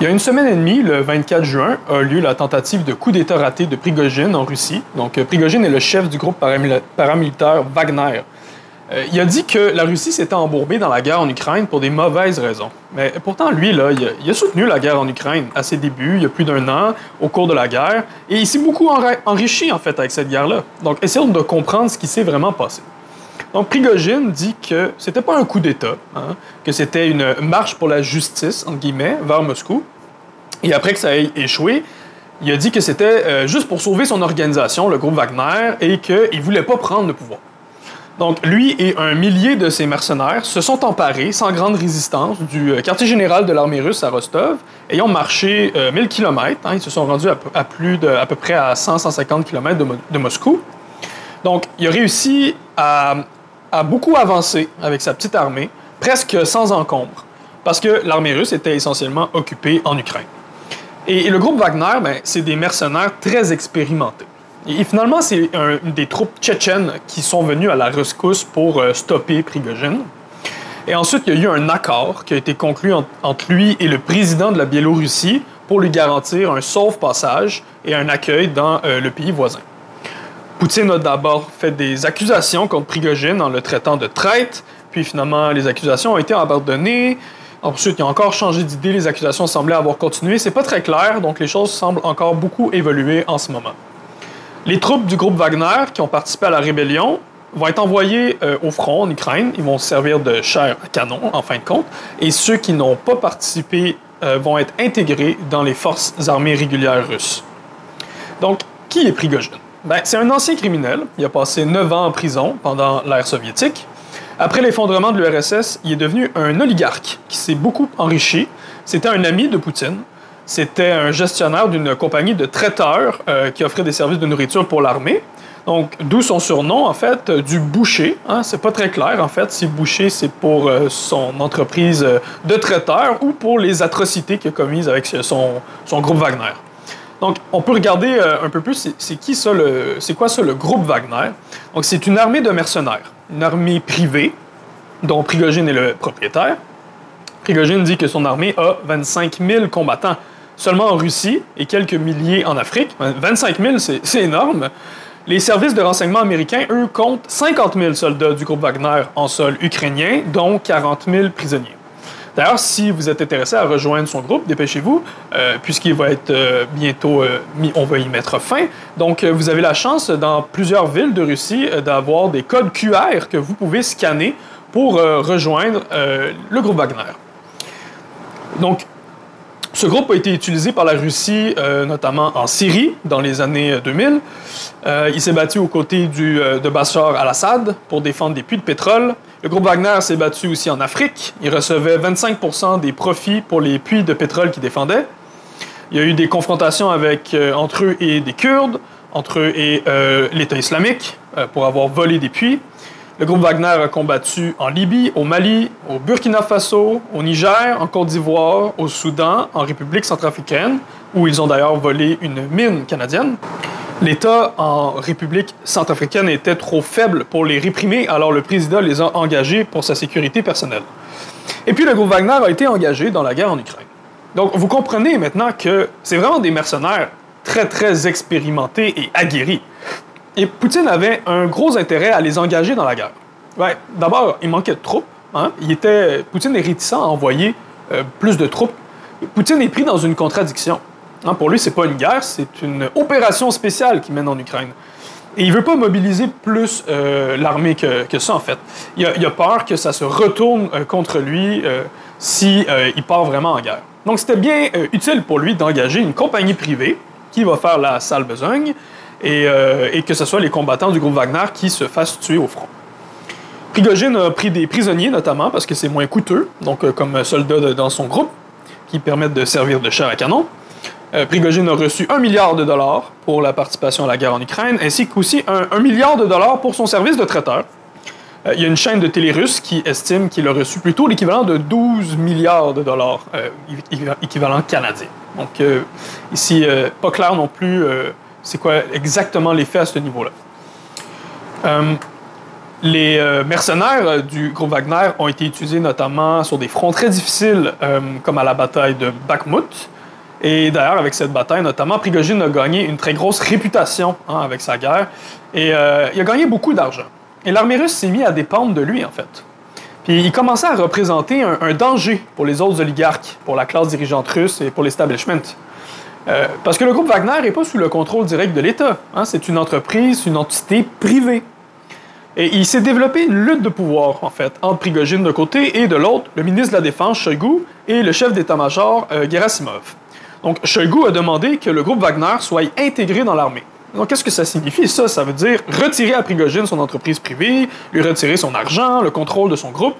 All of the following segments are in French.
Il y a une semaine et demie, le 24 juin, a lieu la tentative de coup d'État raté de Prigogine en Russie. Donc, Prigogine est le chef du groupe paramilitaire Wagner. Euh, il a dit que la Russie s'était embourbée dans la guerre en Ukraine pour des mauvaises raisons. Mais pourtant, lui, là, il a, soutenu la guerre en Ukraine à ses débuts, il y a plus d'un an, au cours de la guerre, et il s'est beaucoup enrichi, en fait, avec cette guerre-là. Donc, essayons de comprendre ce qui s'est vraiment passé. Donc, Prigogine dit que c'était pas un coup d'État, hein, que c'était une marche pour la justice, entre guillemets, vers Moscou. Et après que ça ait échoué, il a dit que c'était euh, juste pour sauver son organisation, le groupe Wagner, et qu'il voulait pas prendre le pouvoir. Donc, lui et un millier de ses mercenaires se sont emparés, sans grande résistance, du euh, quartier général de l'armée russe à Rostov, ayant marché 1000 km. Hein, ils se sont rendus à, plus de, à peu près à 100-150 km de Moscou. Donc, il a réussi à, a beaucoup avancé avec sa petite armée, presque sans encombre, parce que l'armée russe était essentiellement occupée en Ukraine. Et, le groupe Wagner, ben, c'est des mercenaires très expérimentés. Et, finalement, c'est des troupes tchétchènes qui sont venues à la rescousse pour euh, stopper Prigogine. Et ensuite, il y a eu un accord qui a été conclu entre lui et le président de la Biélorussie pour lui garantir un sauf passage et un accueil dans euh, le pays voisin. Poutine a d'abord fait des accusations contre Prigogine en le traitant de traître, puis finalement les accusations ont été abandonnées. Ensuite, il a encore changé d'idée, les accusations semblaient avoir continué. C'est pas très clair, donc les choses semblent encore beaucoup évoluer en ce moment. Les troupes du groupe Wagner qui ont participé à la rébellion vont être envoyées euh, au front en Ukraine. Ils vont servir de chair à canon, en fin de compte. Et ceux qui n'ont pas participé euh, vont être intégrés dans les forces armées régulières russes. Donc, qui est Prigogine? Ben, c'est un ancien criminel. Il a passé 9 ans en prison pendant l'ère soviétique. Après l'effondrement de l'URSS, il est devenu un oligarque qui s'est beaucoup enrichi. C'était un ami de Poutine. C'était un gestionnaire d'une compagnie de traiteurs euh, qui offrait des services de nourriture pour l'armée. Donc, d'où son surnom, en fait, du boucher. Hein? C'est pas très clair, en fait, si boucher, c'est pour euh, son entreprise de traiteur ou pour les atrocités qu'il a commises avec son groupe Wagner. Donc, on peut regarder euh, un peu plus, c'est qui ça, c'est quoi ça le groupe Wagner? Donc, c'est une armée de mercenaires, une armée privée, dont Prigogine est le propriétaire. Prigogine dit que son armée a 25 000 combattants seulement en Russie et quelques milliers en Afrique. 25 000, c'est énorme. Les services de renseignement américains, eux, comptent 50 000 soldats du groupe Wagner en sol ukrainien, dont 40 000 prisonniers. D'ailleurs, si vous êtes intéressé à rejoindre son groupe, dépêchez-vous, euh, puisqu'il va être euh, bientôt, euh, mis, on va y mettre fin. Donc, vous avez la chance dans plusieurs villes de Russie d'avoir des codes QR que vous pouvez scanner pour rejoindre le groupe Wagner. Donc, ce groupe a été utilisé par la Russie, notamment en Syrie, dans les années 2000. il s'est battu aux côtés de Bachar al-Assad pour défendre des puits de pétrole. Le groupe Wagner s'est battu aussi en Afrique. Il recevait 25% des profits pour les puits de pétrole qu'il défendait. Il y a eu des confrontations avec, euh, entre eux et des Kurdes, entre eux et euh, l'État islamique, euh, pour avoir volé des puits. Le groupe Wagner a combattu en Libye, au Mali, au Burkina Faso, au Niger, en Côte d'Ivoire, au Soudan, en République centrafricaine, où ils ont d'ailleurs volé une mine canadienne. L'État en République centrafricaine était trop faible pour les réprimer, alors le président les a engagés pour sa sécurité personnelle. Et puis le groupe Wagner a été engagé dans la guerre en Ukraine. Donc vous comprenez maintenant que c'est vraiment des mercenaires très très expérimentés et aguerris. Et Poutine avait un gros intérêt à les engager dans la guerre. D'abord, il manquait de troupes. Hein. Il était, Poutine est réticent à envoyer euh, plus de troupes. Poutine est pris dans une contradiction. Hein, pour lui, c'est pas une guerre, c'est une opération spéciale qu'il mène en Ukraine. Et il veut pas mobiliser plus euh, l'armée que, ça, en fait. Il a, peur que ça se retourne euh, contre lui euh, si il part vraiment en guerre. Donc, c'était bien utile pour lui d'engager une compagnie privée qui va faire la sale besogne et, et, que ce soit les combattants du groupe Wagner qui se fassent tuer au front. Prigogine a pris des prisonniers, notamment, parce que c'est moins coûteux, donc comme soldat dans son groupe, qui permettent de servir de chair à canon. Euh, Prigogine a reçu un milliard de dollars pour la participation à la guerre en Ukraine, ainsi qu'aussi un, milliard de dollars pour son service de traiteur. Euh, il y a une chaîne de télé russe qui estime qu'il a reçu plutôt l'équivalent de 12 milliards de dollars, euh, équivalent canadien. Donc ici, pas clair non plus c'est quoi exactement l'effet à ce niveau-là? Les euh, mercenaires euh, du groupe Wagner ont été utilisés notamment sur des fronts très difficiles, euh, comme à la bataille de Bakhmut. Et d'ailleurs, avec cette bataille, notamment, Prigogine a gagné une très grosse réputation hein, avec sa guerre. Et il a gagné beaucoup d'argent. Et l'armée russe s'est mise à dépendre de lui, en fait. Puis il commençait à représenter un, danger pour les autres oligarques, pour la classe dirigeante russe et pour l'establishment. Parce que le groupe Wagner n'est pas sous le contrôle direct de l'État. Hein. c'est une entreprise, une entité privée. Et il s'est développé une lutte de pouvoir, en fait, entre Prigogine d'un côté et de l'autre, le ministre de la Défense, Shoigu, et le chef d'état-major, euh, Gerasimov. Donc, Shoigu a demandé que le groupe Wagner soit intégré dans l'armée. Donc, qu'est-ce que ça signifie, ça? Ça veut dire retirer à Prigogine son entreprise privée, lui retirer son argent, le contrôle de son groupe,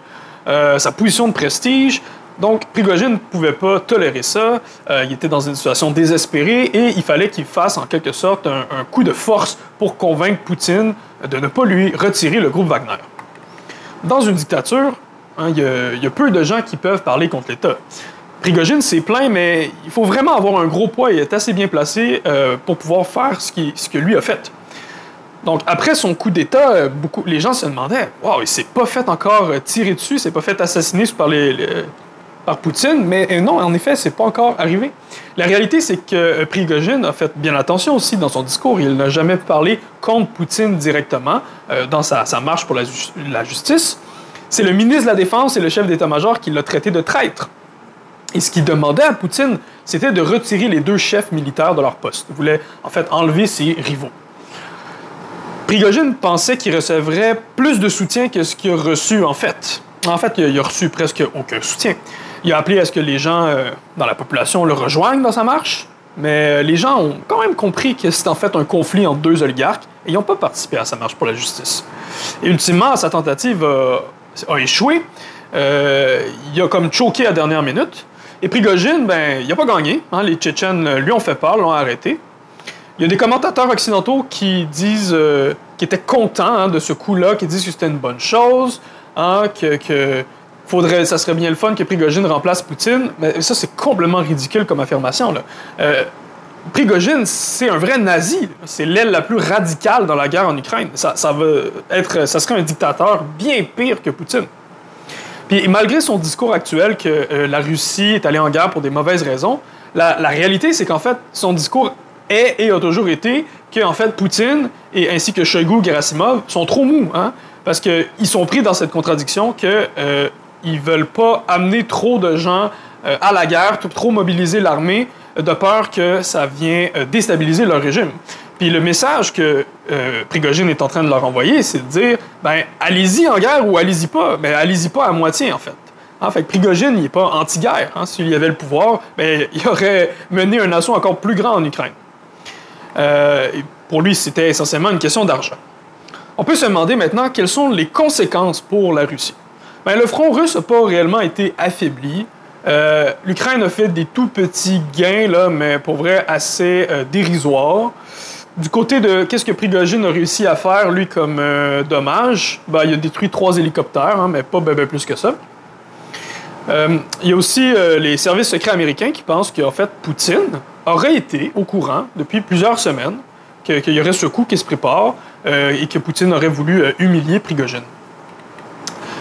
euh, sa position de prestige, donc, Prigogine ne pouvait pas tolérer ça. Euh, il était dans une situation désespérée et il fallait qu'il fasse en quelque sorte un, coup de force pour convaincre Poutine de ne pas lui retirer le groupe Wagner. Dans une dictature, hein, il y, a peu de gens qui peuvent parler contre l'État. Prigogine s'est plaint, mais il faut vraiment avoir un gros poids et être assez bien placé euh, pour pouvoir faire ce, que lui a fait. Donc, après son coup d'État, euh, beaucoup, les gens se demandaient Waouh, il s'est pas fait encore tirer dessus, il s'est pas fait assassiner par les, par Poutine, mais non, en effet, c'est pas encore arrivé. La réalité, c'est que euh, Prigogine a fait bien attention aussi dans son discours. Il n'a jamais parlé contre Poutine directement euh, dans sa, marche pour la, la justice. C'est le ministre de la Défense et le chef d'état-major qui l'a traité de traître. Et ce qu'il demandait à Poutine, c'était de retirer les deux chefs militaires de leur poste. Il voulait en fait enlever ses rivaux. Prigogine pensait qu'il recevrait plus de soutien que ce qu'il a reçu en fait. En fait, il a reçu presque aucun soutien. Il a appelé à ce que les gens euh, dans la population le rejoignent dans sa marche, mais les gens ont quand même compris que c'est en fait un conflit entre deux oligarques et ils n'ont pas participé à sa marche pour la justice. Et ultimement, sa tentative a, échoué. Euh, il a comme choqué à la dernière minute. Et Prigogine, ben, il n'a pas gagné. Hein. Les Tchétchènes lui ont fait peur, l'ont arrêté. Il y a des commentateurs occidentaux qui disent, euh, qui étaient contents hein, de ce coup-là, qui disent que c'était une bonne chose, hein, que faudrait, ça serait bien le fun que Prigogine remplace Poutine. Mais ça, c'est complètement ridicule comme affirmation. Là. Euh, Prigogine, c'est un vrai nazi. C'est l'aile la plus radicale dans la guerre en Ukraine. Ça, ça, être, ça serait un dictateur bien pire que Poutine. Puis malgré son discours actuel que euh, la Russie est allée en guerre pour des mauvaises raisons, la, réalité, c'est qu'en fait, son discours est et a toujours été que en fait, Poutine et ainsi que Shoigu, Gerasimov sont trop mous, hein, parce qu'ils sont pris dans cette contradiction que euh, ils veulent pas amener trop de gens euh, à la guerre, trop mobiliser l'armée, euh, de peur que ça vienne euh, déstabiliser leur régime. Puis le message que Prigogine est en train de leur envoyer, c'est de dire, ben allez-y en guerre ou allez-y pas, ben, allez-y pas à moitié en fait. En fait, Prigogine, il n'est pas anti-guerre. Hein. S'il y avait le pouvoir, ben, il aurait mené un assaut encore plus grand en Ukraine. pour lui, c'était essentiellement une question d'argent. On peut se demander maintenant quelles sont les conséquences pour la Russie? Ben, le front russe n'a pas réellement été affaibli. Euh, L'Ukraine a fait des tout petits gains, là, mais pour vrai assez euh, dérisoires. Du côté de qu'est-ce que Prigogine a réussi à faire, lui, comme euh, dommage, ben, il a détruit trois hélicoptères, hein, mais pas ben, plus que ça. il y a aussi les services secrets américains qui pensent qu'en fait, Poutine aurait été au courant depuis plusieurs semaines qu'il y aurait ce coup qui se prépare et que Poutine aurait voulu humilier Prigogine.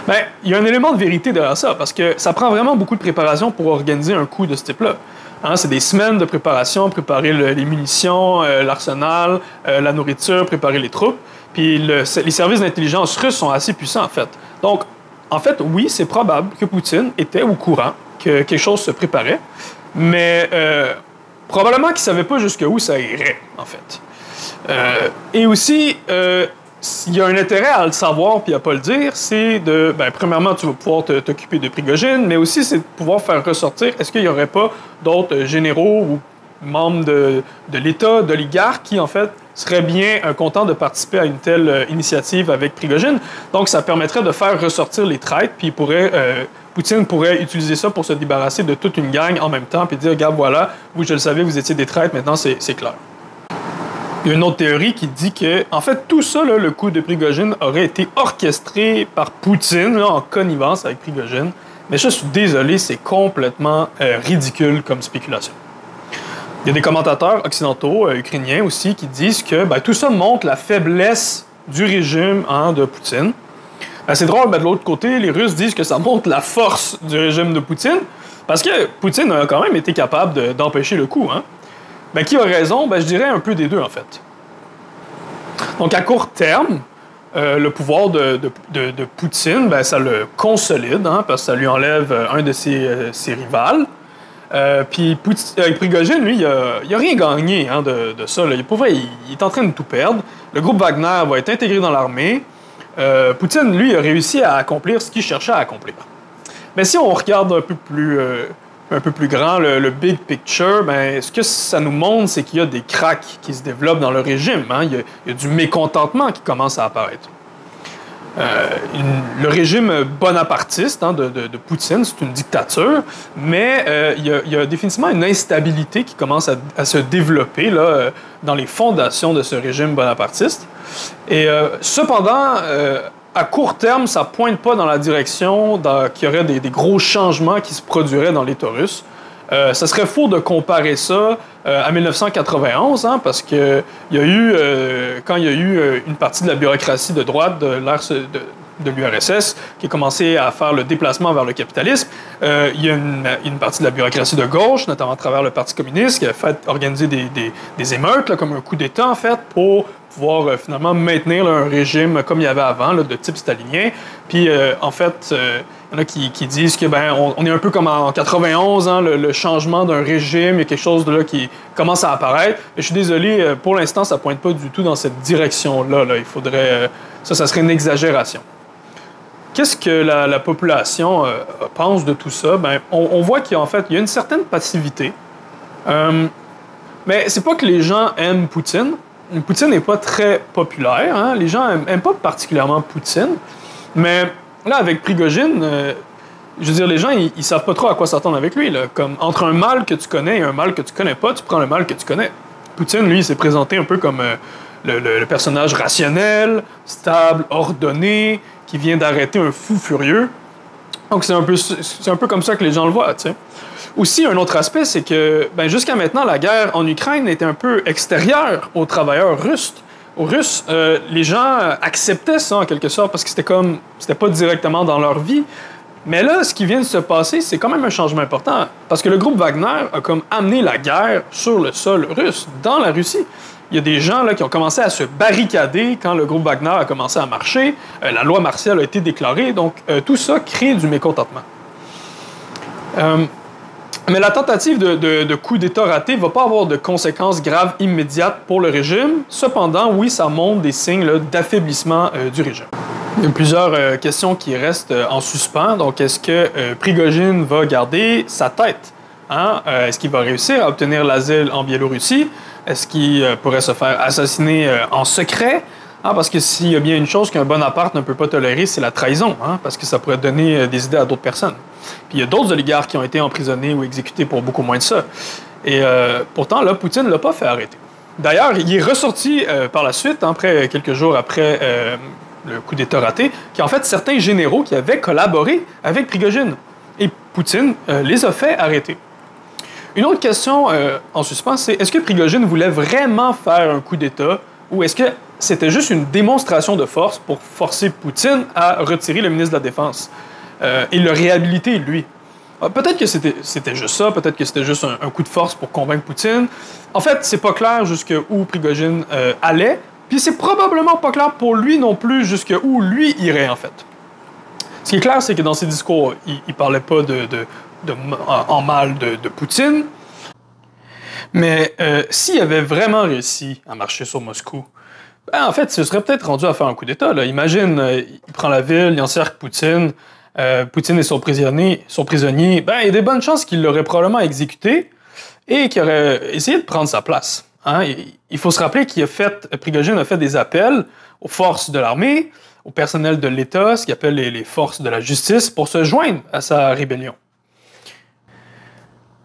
Bien, il y a un élément de vérité derrière ça, parce que ça prend vraiment beaucoup de préparation pour organiser un coup de ce type-là. Hein, c'est des semaines de préparation, préparer les munitions, euh, l'arsenal, euh, la nourriture, préparer les troupes. Puis les services d'intelligence russes sont assez puissants, en fait. Donc, en fait, oui, c'est probable que Poutine était au courant que quelque chose se préparait, mais euh, probablement qu'il ne savait pas jusqu'où ça irait, en fait. et aussi, s'il y a un intérêt à le savoir puis à pas le dire, c'est de, ben, premièrement, tu vas pouvoir t'occuper de Prigogine, mais aussi c'est de pouvoir faire ressortir, est-ce qu'il n'y aurait pas d'autres généraux ou membres de, de l'État, d'oligarques, qui en fait seraient bien euh, contents de participer à une telle euh, initiative avec Prigogine? Donc ça permettrait de faire ressortir les traites, puis pourrait, euh, Poutine pourrait utiliser ça pour se débarrasser de toute une gang en même temps, puis dire, regarde, voilà, vous, je le savais, vous étiez des traites, maintenant c'est clair. Il y a une autre théorie qui dit que, en fait, tout ça, le coup de Prigogine, aurait été orchestré par Poutine en connivence avec Prigogine. Mais je suis désolé, c'est complètement euh, ridicule comme spéculation. Il y a des commentateurs occidentaux, euh, ukrainiens aussi, qui disent que ben, tout ça montre la faiblesse du régime hein, de Poutine. Ben, c'est drôle, mais de l'autre côté, les Russes disent que ça montre la force du régime de Poutine, parce que Poutine a quand même été capable d'empêcher le coup. Hein? Ben, qui a raison? Ben, je dirais un peu des deux, en fait. Donc, à court terme, euh, le pouvoir de, Poutine, ben, ça le consolide, hein, parce que ça lui enlève euh, un de ses, euh, ses rivales. puis Prigogine, lui, il n'a rien gagné hein, de, ça. Là. Pour il, est en train de tout perdre. Le groupe Wagner va être intégré dans l'armée. Poutine, lui, a réussi à accomplir ce qu'il cherchait à accomplir. Mais si on regarde un peu plus un peu plus grand, le, big picture, ben, ce que ça nous montre, c'est qu'il y a des cracks qui se développent dans le régime. Hein. Il, y a, du mécontentement qui commence à apparaître. Euh, le régime bonapartiste hein, de, Poutine, c'est une dictature, mais euh, il, y a, définitivement une instabilité qui commence à, se développer là, euh, dans les fondations de ce régime bonapartiste. Et cependant, à court terme, ça pointe pas dans la direction qu'il y aurait des, gros changements qui se produiraient dans l'État russe. Euh, ça serait faux de comparer ça euh, à 1991, hein, parce que y a eu, euh, quand il y a eu une partie de la bureaucratie de droite de l'URSS qui a commencé à faire le déplacement vers le capitalisme. Euh, il y a une, partie de la bureaucratie de gauche, notamment à travers le Parti communiste, qui a fait organiser des, émeutes, comme un coup d'État, en fait, pour pouvoir euh, finalement maintenir un régime comme il y avait avant, de type stalinien. Puis, euh, en fait, il y en a qui, disent que ben on, est un peu comme en 91, hein, le, changement d'un régime, il y a quelque chose de là qui commence à apparaître. Mais je suis désolé, pour l'instant, ça pointe pas du tout dans cette direction-là. Là. Il faudrait... ça, ça serait une exagération. Qu'est-ce que la, population euh, pense de tout ça? Ben, on, voit qu'il y a en fait il y a une certaine passivité. Euh, mais c'est pas que les gens aiment Poutine. Poutine n'est pas très populaire. Hein. Les gens n'aiment pas particulièrement Poutine. Mais là, avec Prigogine, euh, je veux dire, les gens, ils, savent pas trop à quoi s'attendre avec lui. Comme entre un mal que tu connais et un mal que tu connais pas, tu prends le mal que tu connais. Poutine, lui, s'est présenté un peu comme le, personnage rationnel, stable, ordonné, qui vient d'arrêter un fou furieux. Donc c'est un, peu, un peu comme ça que les gens le voient. sais. Aussi, un autre aspect, c'est que ben, jusqu'à maintenant, la guerre en Ukraine était un peu extérieure aux travailleurs russes. Aux Russes, euh, les gens acceptaient ça en quelque sorte parce que c'était comme, c'était pas directement dans leur vie. Mais là, ce qui vient de se passer, c'est quand même un changement important parce que le groupe Wagner a comme amené la guerre sur le sol russe, dans la Russie il y a des gens là, qui ont commencé à se barricader quand le groupe Wagner a commencé à marcher. Euh, la loi martiale a été déclarée. Donc, euh, tout ça crée du mécontentement. Euh, mais la tentative de, coup d'État raté ne va pas avoir de conséquences graves immédiates pour le régime. Cependant, oui, ça montre des signes d'affaiblissement du régime. Il y a plusieurs questions qui restent en suspens. Donc, est-ce que Prigogine va garder sa tête? Hein? est-ce qu'il va réussir à obtenir l'asile en Biélorussie? Est-ce qu'il euh, pourrait se faire assassiner euh, en secret? Ah, parce que s'il y a bien une chose qu'un Bonaparte ne peut pas tolérer, c'est la trahison, hein, parce que ça pourrait donner euh, des idées à d'autres personnes. Puis il y a d'autres oligarques qui ont été emprisonnés ou exécutés pour beaucoup moins de ça. Et pourtant, là, Poutine ne l'a pas fait arrêter. D'ailleurs, il est ressorti par la suite, hein, après, quelques jours après le coup d'État raté, qu'il y a en fait certains généraux qui avaient collaboré avec Prigogine. Et Poutine les a fait arrêter. Une autre question euh, en suspens, c'est est-ce que Prigogine voulait vraiment faire un coup d'État ou est-ce que c'était juste une démonstration de force pour forcer Poutine à retirer le ministre de la Défense euh, et le réhabiliter, lui? Ah, peut-être que c'était juste ça, peut-être que c'était juste un, coup de force pour convaincre Poutine. En fait, c'est pas clair jusqu'où Prigogine euh, allait, puis c'est probablement pas clair pour lui non plus jusqu'où lui irait, en fait. Ce qui est clair, c'est que dans ses discours, il, il parlait pas de, en mal de, Poutine. Mais euh, s'il avait vraiment réussi à marcher sur Moscou, ben, en fait, ce serait peut-être rendu à faire un coup d'État. Imagine, euh, il prend la ville, il encercle Poutine, euh, Poutine est son prisonnier, son prisonnier. Ben, il y a des bonnes chances qu'il l'aurait probablement exécuté et qu'il aurait essayé de prendre sa place. Hein. Il faut se rappeler qu'il a fait, Prigogine a fait des appels aux forces de l'armée, au personnel de l'État, ce qu'il appelle les forces de la justice, pour se joindre à sa rébellion.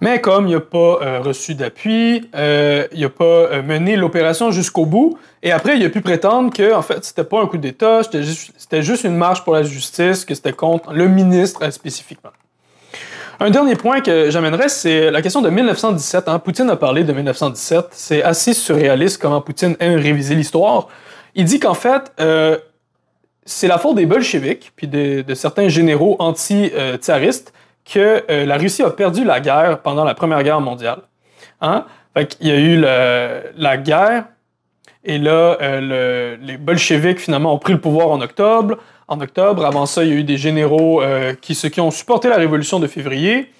Mais comme il n'a pas euh, reçu d'appui, euh, il n'a pas euh, mené l'opération jusqu'au bout, et après, il a pu prétendre que, en fait, c'était pas un coup d'État, c'était juste, une marche pour la justice, que c'était contre le ministre spécifiquement. Un dernier point que j'amènerais, c'est la question de 1917. Hein. Poutine a parlé de 1917. C'est assez surréaliste comment Poutine aime réviser l'histoire. Il dit qu'en fait, c'est la faute des bolcheviks puis de, certains généraux anti-tsaristes que euh, la Russie a perdu la guerre pendant la Première Guerre mondiale. Hein? Il y a eu la guerre, et là, euh, les bolcheviks, finalement, ont pris le pouvoir en octobre. En octobre, avant ça, il y a eu des généraux euh, qui, qui ont supporté la révolution de février.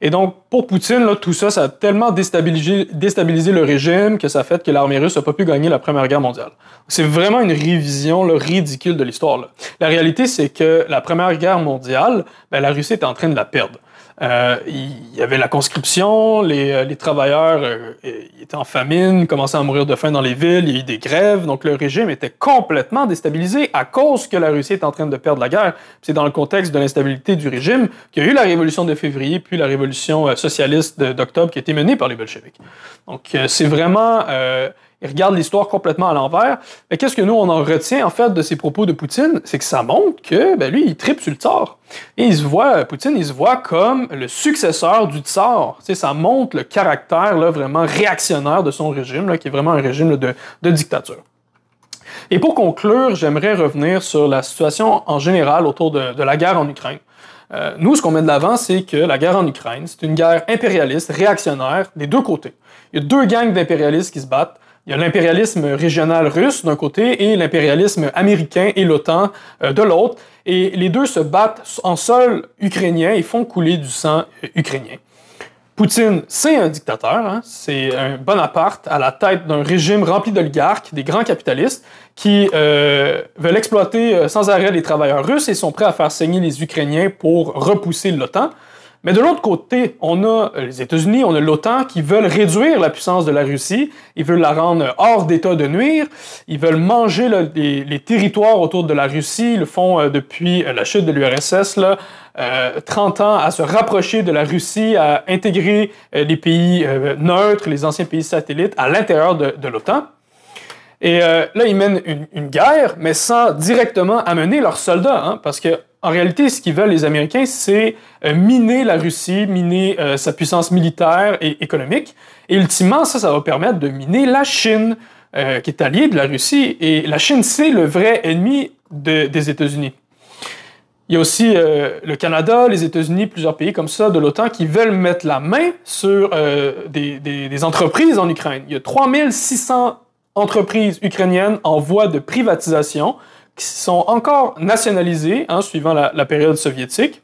Et donc, pour Poutine, là, tout ça, ça a tellement déstabilisé, le régime que ça a fait que l'armée russe n'a pas pu gagner la Première Guerre mondiale. C'est vraiment une révision ridicule de l'histoire. La réalité, c'est que la Première Guerre mondiale, ben, la Russie était en train de la perdre. Euh, il y avait la conscription, les, euh, les travailleurs euh, étaient en famine, commençaient à mourir de faim dans les villes, il y a eu des grèves, donc le régime était complètement déstabilisé à cause que la Russie est en train de perdre la guerre. C'est dans le contexte de l'instabilité du régime qu'il y a eu la révolution de février, puis la révolution socialiste d'octobre qui a été menée par les bolcheviks. Donc c'est vraiment il regarde l'histoire complètement à l'envers. Mais qu'est-ce que nous, on en retient, en fait, de ces propos de Poutine? C'est que ça montre que, ben, lui, il tripe sur le tsar. Et il se voit, Poutine, il se voit comme le successeur du tsar. Tu ça montre le caractère, là, vraiment réactionnaire de son régime, là, qui est vraiment un régime de, dictature. Et pour conclure, j'aimerais revenir sur la situation en général autour de, la guerre en Ukraine. Euh, nous, ce qu'on met de l'avant, c'est que la guerre en Ukraine, c'est une guerre impérialiste, réactionnaire, des deux côtés. Il y a deux gangs d'impérialistes qui se battent. Il y a l'impérialisme régional russe d'un côté et l'impérialisme américain et l'OTAN euh, de l'autre. Et les deux se battent en sol ukrainien et font couler du sang euh, ukrainien. Poutine, c'est un dictateur, hein. c'est un Bonaparte à la tête d'un régime rempli d'oligarques, des grands capitalistes, qui euh, veulent exploiter sans arrêt les travailleurs russes et sont prêts à faire saigner les Ukrainiens pour repousser l'OTAN. Mais de l'autre côté, on a les États-Unis, on a l'OTAN qui veulent réduire la puissance de la Russie, ils veulent la rendre hors d'état de nuire, ils veulent manger les, territoires autour de la Russie, ils le font euh, depuis euh, la chute de l'URSS, là, 30 euh, ans à se rapprocher de la Russie, à intégrer les pays neutres, les anciens pays satellites à l'intérieur de, l'OTAN. Et là, ils mènent une, guerre, mais sans directement amener leurs soldats, hein, parce que en réalité, ce qu'ils veulent, les Américains, c'est euh, miner la Russie, miner euh, sa puissance militaire et économique. Et ultimement, ça, ça va permettre de miner la Chine, euh, qui est alliée de la Russie. Et la Chine, c'est le vrai ennemi des États-Unis. Il y a aussi le Canada, les États-Unis, plusieurs pays comme ça de l'OTAN qui veulent mettre la main sur des, des, entreprises en Ukraine. Il y a 3600 entreprises ukrainiennes en voie de privatisation qui sont encore nationalisés, hein, suivant la, période soviétique.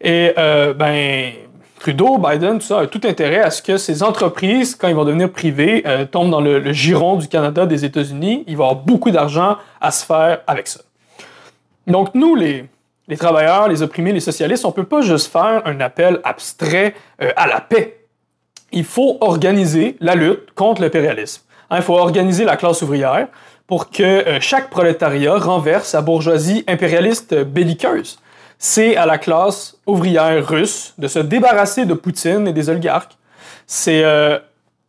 Et euh, ben, Trudeau, Biden, tout ça, a tout intérêt à ce que ces entreprises, quand ils vont devenir privées, euh, tombent dans le, giron du Canada, des États-Unis. Il va avoir beaucoup d'argent à se faire avec ça. Donc, nous, les, les travailleurs, les opprimés, les socialistes, on ne peut pas juste faire un appel abstrait euh, à la paix. Il faut organiser la lutte contre l'impérialisme. Hein, il faut organiser la classe ouvrière pour que euh, chaque prolétariat renverse sa bourgeoisie impérialiste belliqueuse. C'est à la classe ouvrière russe de se débarrasser de Poutine et des oligarques. C'est euh,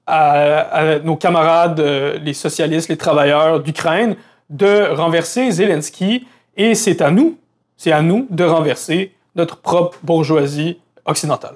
à, nos camarades, euh, les socialistes, les travailleurs d'Ukraine, de renverser Zelensky. Et c'est à nous, c'est à nous de renverser notre propre bourgeoisie occidentale.